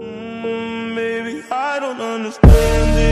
Mm, Maybe I don't understand it.